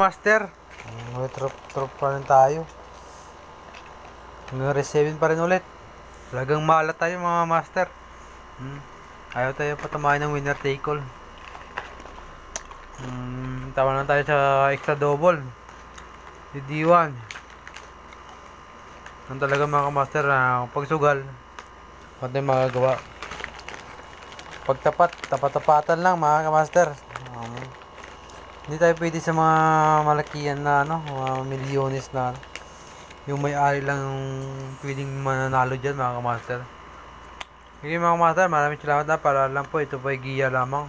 master. May trop trop pa rin tayo. Hanggang 7 pa rin ulit. Talagang maalat tayo mga master. Hmm. Ayaw tayo patamahin ng winner take all. Hmm, tama lang tayo sa extra double. Di D1. Ang talaga mga master na pagsugal. Pati magagawa. Pagtapat, tapat-tapatan lang mga kamaster. Hindi tayo pwede sa mga malakihan na ano, mga milyones na ano. Yung may-ari lang pwedeng mananalo dyan mga kamaster. Sige mga kamaster, maraming salamat na para lang po ito po ay giya lamang.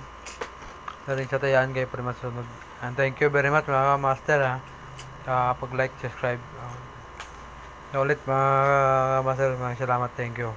Sa rin sa tayaan kayo para masunod. And thank you very much mga kamaster ha. Sa pag-like, subscribe. Um, ulit mga kamaster, maraming salamat. Thank you.